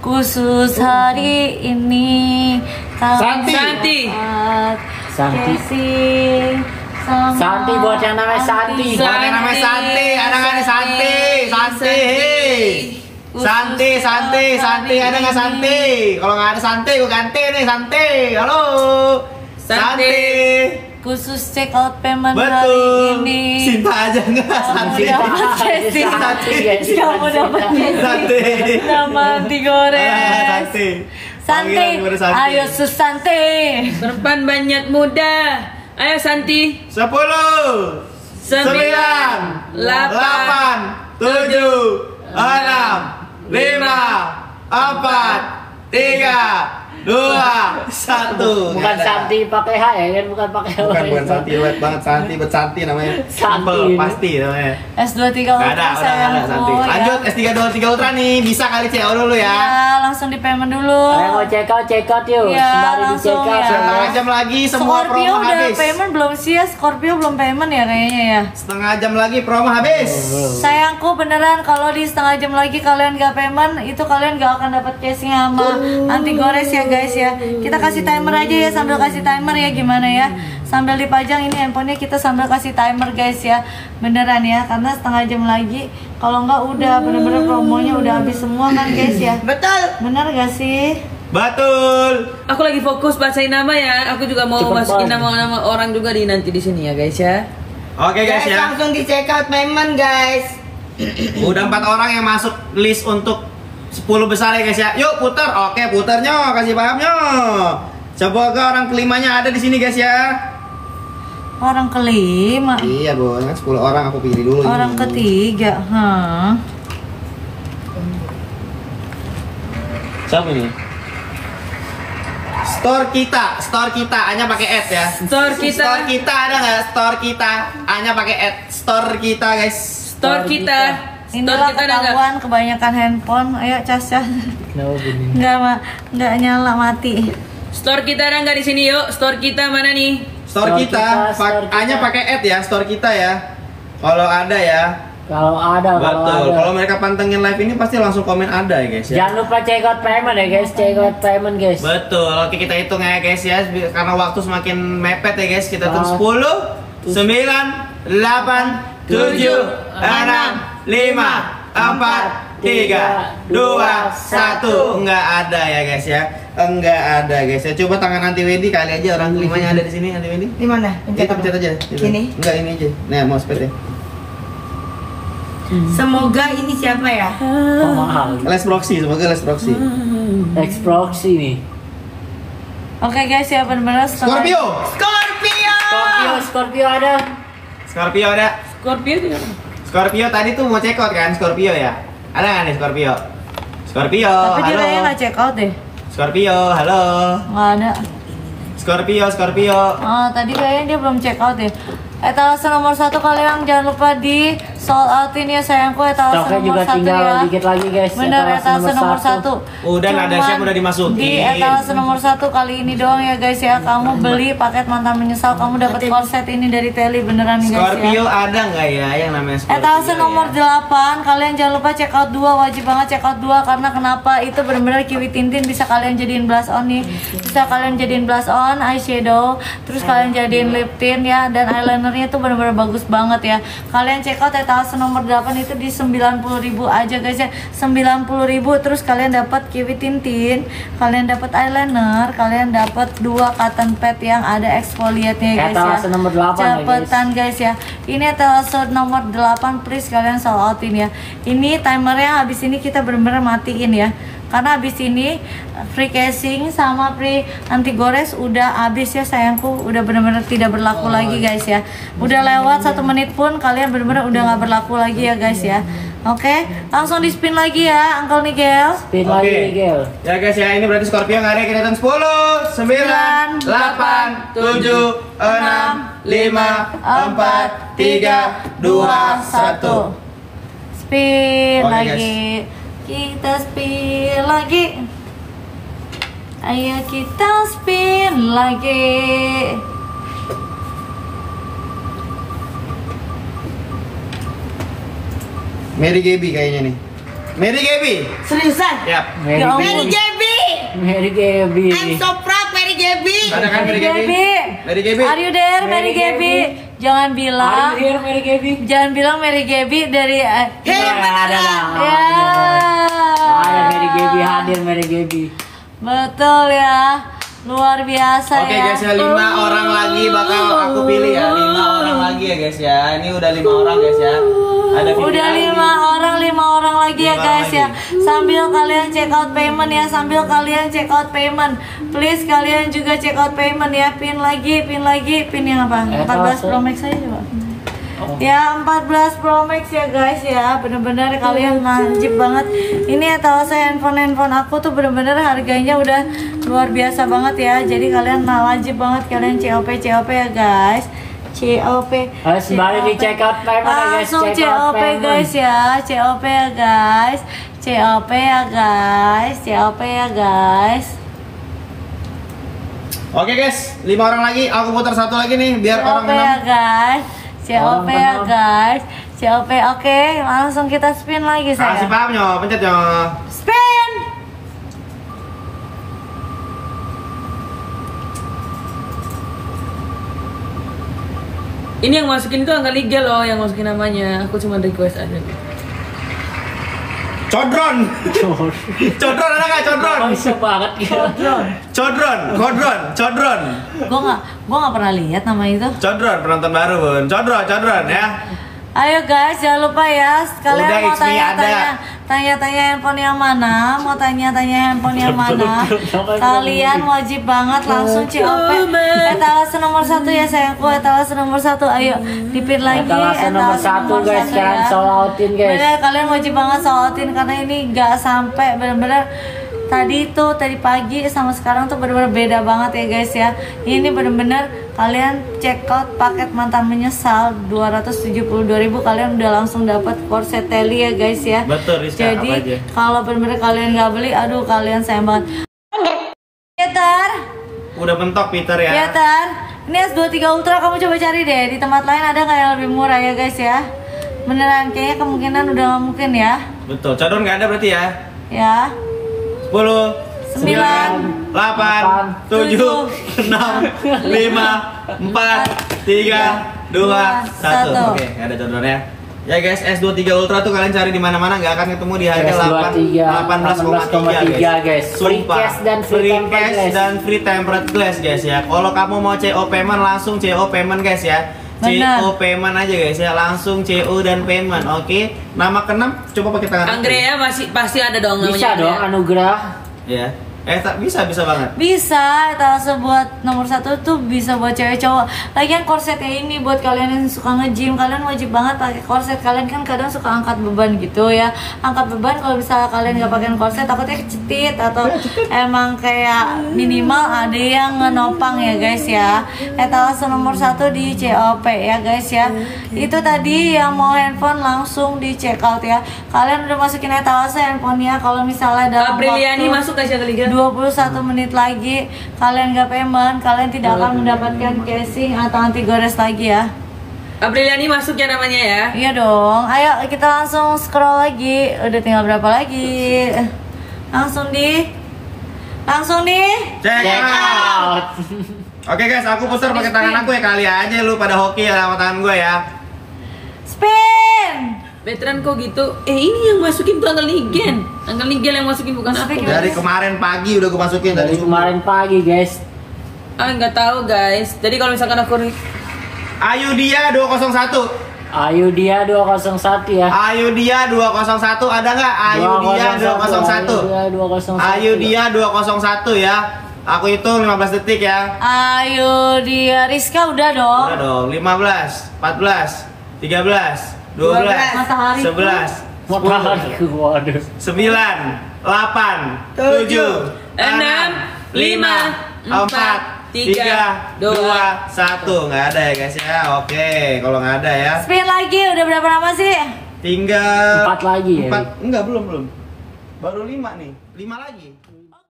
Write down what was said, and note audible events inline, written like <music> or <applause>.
khusus hari ini Santi. Santi. Santi. sama Santi buat yang namanya Santi. Buat yang namanya Santi, ada nggak Santi? Santi. Santi, Santi, Santi, ada nggak Santi? Kalau nggak ada Santi, gue ganti nih Santi. Halo. Santi. Khusus check out payment hari Betul. ini Sinta aja nggak Santi. Kamu dapat Santi, kamu dapat Santi. nama digoreng Ah, Santi. Santi, Santi. ayo sus Santi Depan banyak muda. Ayo Santi. Sepuluh. Sembilan. Delapan. Tujuh. Enam. Lima. Empat. Tiga. Dua. Satu. Bukan ada. Santi pakai H ya kan bukan pakai H. Bukan bukan Santi buat banget Santi buat Santi namanya. Santi. Pasti namanya. S23 Gak ada, Ultra udah gak ada sayangku Santi. ya. Lanjut S323 Ultra nih, bisa kali CO dulu ya. Ya, langsung di payment dulu. Ayo mau check out check out yuk. Iya, Sembari di langsung check out. ya. Setengah jam lagi semua Scorpio promo udah habis. payment belum sih ya? Scorpio belum payment ya kayaknya ya. Setengah jam lagi promo habis. Sayangku beneran kalau di setengah jam lagi kalian gak payment itu kalian gak akan dapat casing sama anti gores ya guys ya. Kita kasih timer aja ya sambil kasih timer ya gimana ya. Sambil dipajang ini handphonenya kita sambil kasih timer guys ya. Beneran ya karena setengah jam lagi kalau nggak udah bener-bener promonya udah habis semua kan guys ya. Betul. Bener gak sih? Betul. Aku lagi fokus bacain nama ya. Aku juga mau Cepet masukin nama-nama orang juga di nanti di sini ya guys ya. Oke guys Guys, ya. langsung di check out payment guys. Udah empat orang yang masuk list untuk 10 besar ya guys ya. Yuk putar. Oke, putarnya. Kasih pahamnya. Semoga orang kelimanya ada di sini guys ya. Orang kelima, Iya, Bu. Kan 10 orang aku pilih dulu. orang ini. ketiga, hah? Siapa nih? Store kita, store kita, hanya pakai ad ya. Store kita. Store kita ada nggak? Store kita, hanya pakai ad. Store kita guys. Store kita. Store Inilah kita ketahuan kebanyakan handphone. Ayo cas cas. Kenapa? Nggak ma nggak nyala mati. Store kita ada nggak di sini yuk? Store kita mana nih? Store, Store kita, kita, pak- store kita. hanya pakai ad ya, store kita ya. Kalau ada ya. Kalau ada kalau Betul. Kalau mereka pantengin live ini pasti langsung komen ada ya guys ya. Jangan lupa check out payment ya guys, check out payment guys. Betul. Oke kita hitung ya guys ya karena waktu semakin mepet ya guys. Kita hitung Ah. 10 9 8 7 6 5 4 3 2 1 enggak ada ya guys ya. Enggak ada guys ya. Coba tangan anti Wendy kali aja orang kelimanya ada di sini anti Wendy. Di mana? Itu pencet aja. Ini. Enggak ini aja. Nah, mau ya Semoga ini siapa ya? Oh, mahal. Les proxy, semoga les proxy. Ex proxy nih. Oke guys ya benar-benar setengah- Scorpio. Scorpio. Scorpio, Scorpio ada. Scorpio ada. Scorpio juga. Scorpio tadi tuh mau check out kan Scorpio ya? Ada nggak nih Scorpio? Scorpio, Tapi dia halo. kayaknya nggak check out deh. Scorpio, halo. Nggak ada. Scorpio, Scorpio. Ah, tadi kayaknya dia belum check out deh. Etalase nomor satu kalian jangan lupa di sold outin ya sayangku etalase Stoknya nomor juga satu tinggal ya. dikit lagi guys. Bener Etalase etalase nomor satu. Udah, Cuman siap udah dimasukin. Di etalase nomor satu kali ini doang ya guys ya. Kamu beli paket mantan menyesal, kamu dapat korset ini dari Teli beneran nih guys ya. Scorpio ada nggak ya yang namanya Scorpio? Etalase nomor ya? 8 Kalian jangan lupa check out 2 Wajib banget check out 2 Karena kenapa Itu bener-bener kiwi tintin Bisa kalian jadiin blush on nih Bisa kalian jadiin blush on Eyeshadow Terus kalian jadiin lip tint ya Dan eyelinernya tuh bener-bener bagus banget ya Kalian check out etalase nomor 8 Itu di 90.000 aja guys ya. 90.000 Terus kalian dapat kiwi tintin Kalian dapat eyeliner Kalian dapat dua cotton pad Yang ada exfoliate-nya guys ya. Etalase nomor 8 ya, guys. Cepetan guys ya. Ini episode nomor 8 please kalian sold outin ya. Ini timernya habis ini kita bener-bener matiin ya karena habis ini free casing sama free anti gores udah habis ya sayangku. Udah bener-bener tidak berlaku lagi guys ya. Udah lewat satu menit pun kalian bener-bener udah nggak berlaku lagi ya guys ya. Oke langsung di spin lagi ya Uncle Nigel Spin Oke. lagi Gel. Ya guys ya, ini berarti Scorpio nggak ada kita hitung 10, 9, 8, 7, 6, 5, 4, 3, 2, 1. spin Oke, lagi kita spin lagi ayo kita spin lagi Mary Gaby kayaknya nih. Mary Gaby. Seriusan? Yap. Mary Ya. Mary Gaby. Gaby. Mary Gaby. I'm so proud Mary Gaby. Ada kan Mary Gaby? Mary Gaby. Are you there, Mary Mary Gaby? Gaby. Jangan bilang, Are you here, Mary Gaby? jangan bilang Mary Gaby dari eh, Hei, Ya, ada lah. ya. Mary Gaby hadir Mary Gaby. Betul ya. Luar biasa Oke ya. guys ya lima orang lagi bakal aku pilih ya lima orang lagi ya guys ya ini udah lima orang guys ya ada Udah lagi. lima orang, lima orang lagi ya Lima guys lagi. ya. Sambil kalian check out payment ya, sambil kalian check out payment. Please kalian juga check out payment ya. Pin lagi, pin lagi, pin yang apa? Eh, 14 tahu, Pro Max aja coba. Oh. Ya 14 Pro Max ya guys ya. Bener-bener kalian najib banget. Ini ya tahu saya handphone-handphone aku tuh bener-bener harganya udah luar biasa banget ya. Jadi kalian najib banget kalian COP COP ya guys. COP Harus kembali di check out payment ya guys. Langsung COP guys ya. COP ya guys. COP ya guys. COP ya guys. Oke guys. Lima orang lagi. Aku putar satu lagi nih biar orang COP ya menang guys COP ya guys. COP oke. Langsung kita spin lagi kasih saya paham nyo pencet nyo Spin! Ini yang masukin itu angka liga loh, yang masukin namanya. Aku cuma request aja. Codron Codron ada nggak? Codron Bisa banget gitu. Codron Codron Codron Gue gak, gua gak pernah lihat nama itu. Codron penonton baru bun. Codron Codron ya Ayo guys, jangan lupa ya. Kalian Udah, mau tanya-tanya. Tanya-tanya handphone yang mana? Mau tanya-tanya handphone yang mana? Kalian wajib banget langsung COP Etalase nomor satu ya sayangku Etalase nomor satu. Ayo dipin lagi. Etalase nomor satu guys, satu sold outin, guys. Bener, kalian wajib banget sold outin Karena ini gak sampai bener-bener Tadi tuh, tadi pagi sama sekarang tuh bener-bener beda banget ya guys ya. Ini bener-bener kalian check out paket mantan menyesal 272.000 kalian udah langsung dapat korset teli ya guys ya. Betul, Rizka, Jadi kalau bener-bener kalian nggak beli, aduh kalian sayang banget. Peter, Udah mentok Peter ya. Peter Ini S23 Ultra kamu coba cari deh. Di tempat lain ada nggak yang lebih murah ya guys ya? Beneran, kayaknya kemungkinan udah nggak mungkin ya. Betul Codron nggak ada berarti ya? Ya. 10 Sembilan 8 7 6 5 4 3 2 Satu. 1 Oke, ada Codron ya. Ya guys, S23 Ultra tuh kalian cari di mana-mana nggak akan ketemu di harga S23, 8 18,3 guys. 18,3 guys. Free Sumpah. cash dan free free tempered cash glass. dan free tempered glass guys ya. Kalau kamu mau CO payment langsung CO payment guys ya. Benar. CO payment aja guys ya, langsung CO dan payment. Oke. Nama keenam coba pakai tangan. Anggrek masih pasti ada dong namanya. Bisa dong Anggrek. Yeah. Ya. Eh tak bisa bisa banget. Bisa, etalase buat nomor satu tuh bisa buat cewek cowok. Lagian korsetnya ini buat kalian yang suka nge-gym, kalian wajib banget pakai korset. Kalian kan kadang suka angkat beban gitu ya. Angkat beban kalau misalnya kalian nggak pakai korset takutnya kecetit atau <laughs> emang kayak minimal ada yang ngenopang ya guys ya. Etalase nomor satu di COP ya guys ya. Itu tadi yang mau handphone langsung di check out ya. Kalian udah masukin etalase handphonenya kalau misalnya dalam Apriliani waktu- masuk ke liga? 21 menit lagi kalian gak payment kalian tidak akan mendapatkan casing atau anti gores lagi ya Apriliani masuk ya namanya ya. iya dong ayo kita langsung scroll lagi udah tinggal berapa lagi langsung di langsung di Check, Check out. out. <laughs> Oke guys, aku putar pakai tangan aku ya kali aja lu pada hoki ya sama tangan gue ya. spin Veteran kok gitu? Eh ini yang masukin tuh angka ligen. Angka ligen yang masukin bukan aku. Dari kemarin pagi udah gue masukin Dari dari kemarin pagi guys. Ah nggak tahu guys. Jadi kalau misalkan aku Ayu dia 201. Ayu dia 201 ya. Ayu dia 201 ada nggak? Ayu dia 201. Ayu dia 201. Ayu dia 201 ya. Aku hitung 15 detik ya. ayo dia Rizka udah dong Udah dong, 15, 14, 13, 12, Matahari. 11, Matahari. Waduh. 9, 8, 7, Enam, lima, empat, tiga, dua, 1 Nggak ada ya guys ya, oke. Kalau nggak ada ya. Spin lagi. Udah berapa lama sih? Tinggal Empat lagi ya. Empat, enggak belum belum. Baru 5 nih, 5 lagi